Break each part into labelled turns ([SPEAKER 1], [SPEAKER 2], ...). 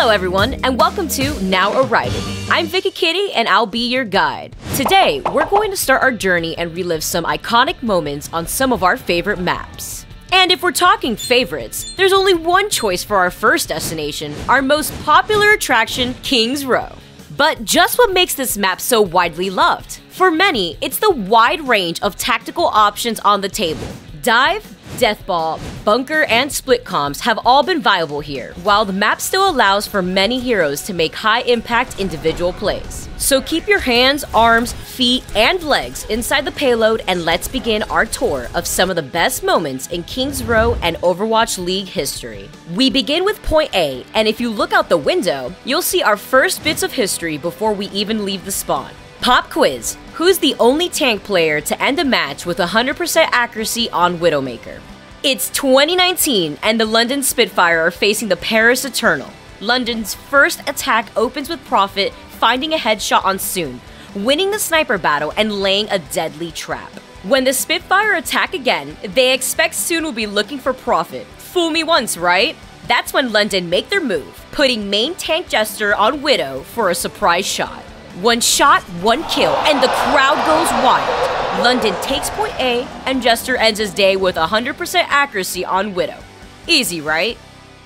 [SPEAKER 1] Hello, everyone, and welcome to Now Arriving. I'm Vicky Kitty, and I'll be your guide. Today, we're going to start our journey and relive some iconic moments on some of our favorite maps. And if we're talking favorites, there's only one choice for our first destination, our most popular attraction, Kings Row. But just what makes this map so widely loved? For many, it's the wide range of tactical options on the table. Dive, Deathball, Bunker, and Split Comms have all been viable here, while the map still allows for many heroes to make high impact individual plays. So keep your hands, arms, feet, and legs inside the payload and let's begin our tour of some of the best moments in Kings Row and Overwatch League history. We begin with point A, and if you look out the window, you'll see our first bits of history before we even leave the spawn. Pop quiz. Who's the only tank player to end a match with 100% accuracy on Widowmaker? It's 2019 and the London Spitfire are facing the Paris Eternal. London's first attack opens with Profit finding a headshot on Soon, winning the sniper battle and laying a deadly trap. When the Spitfire attack again, they expect Soon will be looking for Profit. Fool me once, right? That's when London make their move, putting main tank Gesture on Widow for a surprise shot. One shot, one kill, and the crowd goes wild. London takes point A, and Gesture ends his day with 100% accuracy on Widow. Easy, right?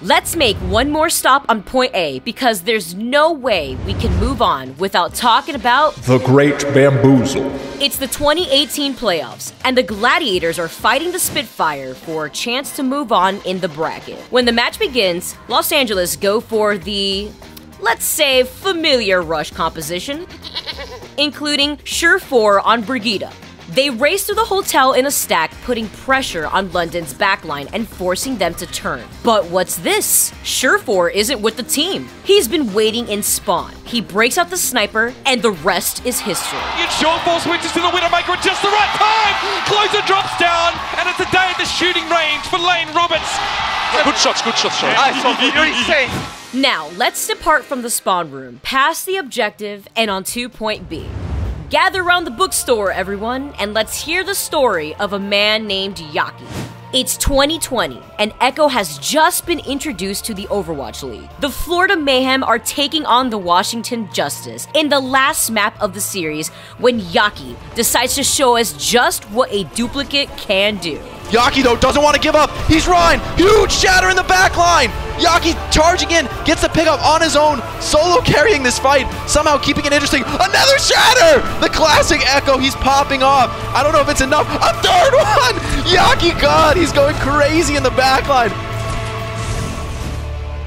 [SPEAKER 1] Let's make one more stop on point A because there's no way we can move on without talking about
[SPEAKER 2] The Great Bamboozle.
[SPEAKER 1] it's the 2018 playoffs, and the Gladiators are fighting the Spitfire for a chance to move on in the bracket. When the match begins, Los Angeles go for the, let's say, familiar rush composition, including Surefour on Brigitte. They race through the hotel in a stack, putting pressure on London's backline and forcing them to turn. But what's this? Surefour isn't with the team. He's been waiting in spawn. He breaks out the sniper, and the rest is history.
[SPEAKER 3] And Shortfall switches to the Widowmaker at just the right time. Closer drops down, and it's a day at the shooting range for Lane Roberts. Good shots, good shots, sorry.
[SPEAKER 4] You're insane.
[SPEAKER 1] Now, let's depart from the spawn room, past the objective, and onto point B. Gather around the bookstore, everyone, and let's hear the story of a man named Yaki. It's 2020, and Echo has just been introduced to the Overwatch League. The Florida Mayhem are taking on the Washington Justice in the last map of the series when Yaki decides to show us just what a duplicate can do.
[SPEAKER 4] Yaki though doesn't want to give up. He's Ryan. Huge shatter in the back line. Yaki charging in, gets the pickup on his own, solo carrying this fight, somehow keeping it interesting. Another shatter! The classic Echo, he's popping off. I don't know if it's enough. A third one! Yaki, God, he's going crazy in the back line.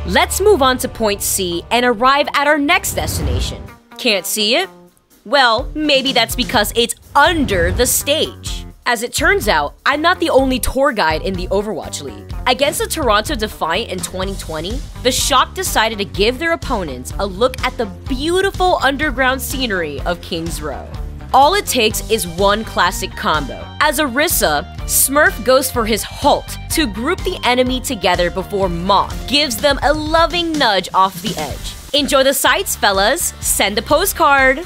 [SPEAKER 1] Let's move on to point C and arrive at our next destination. Can't see it? Well, maybe that's because it's under the stage. As it turns out, I'm not the only tour guide in the Overwatch League. Against the Toronto Defiant in 2020, the Shock decided to give their opponents a look at the beautiful underground scenery of Kings Row. All it takes is one classic combo. As Orisa, Smurf goes for his halt to group the enemy together before Moth gives them a loving nudge off the edge. Enjoy the sights, fellas. Send a postcard.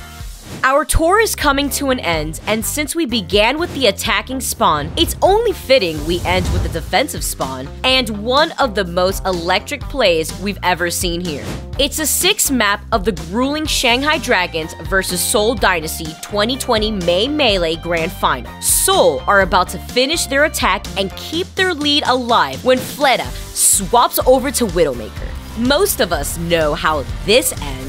[SPEAKER 1] Our tour is coming to an end, and since we began with the attacking spawn, it's only fitting we end with the defensive spawn, and one of the most electric plays we've ever seen here. It's a six map of the grueling Shanghai Dragons versus Seoul Dynasty 2020 May Melee Grand Final. Seoul are about to finish their attack and keep their lead alive when Fleta swaps over to Widowmaker. Most of us know how this ends.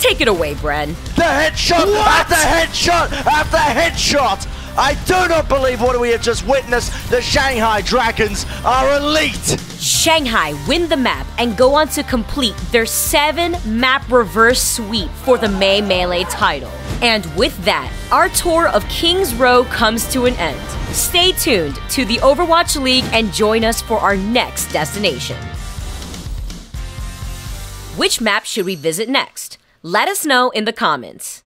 [SPEAKER 1] Take it away, Bren.
[SPEAKER 5] The headshot after headshot after headshot. I do not believe what we have just witnessed. The Shanghai Dragons are elite.
[SPEAKER 1] Shanghai win the map and go on to complete their seven map reverse sweep for the May Melee title. And with that, our tour of Kings Row comes to an end. Stay tuned to the Overwatch League and join us for our next destination. Which map should we visit next? Let us know in the comments.